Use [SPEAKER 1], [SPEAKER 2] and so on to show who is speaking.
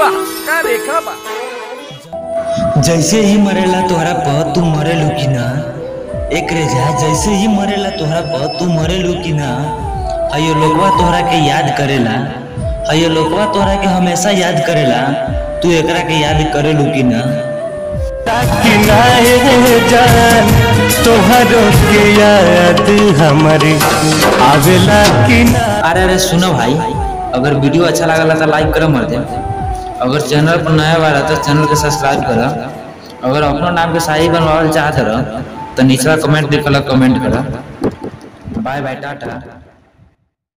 [SPEAKER 1] वाह का रेखा बा?
[SPEAKER 2] जैसे ही मरेला तोहरा प तू मरेलू कि ना? एक रे जा जैसे ही मरेला तोहरा प तू मरेलू कि ना? अयो लोकवा तोहरा के याद करेला। अयो लोकवा तोहरा के हमेशा याद करेला। तू एकरा के याद करेलू कि ना?
[SPEAKER 3] किनारे जान तोहरो के याद हमारी। आवेला किना
[SPEAKER 2] अरे अरे सुनो भाई। अगर वीडियो अच्छा लगला तो लाइक करो मर दे। अगर चैनल पर नया बार तो चैनल के सब्सक्राइब करो। अगर अपना नाम के शाही बनवा चाहते रह तो निचला कमेंट लिखल कमेंट कर। Bye bye tata.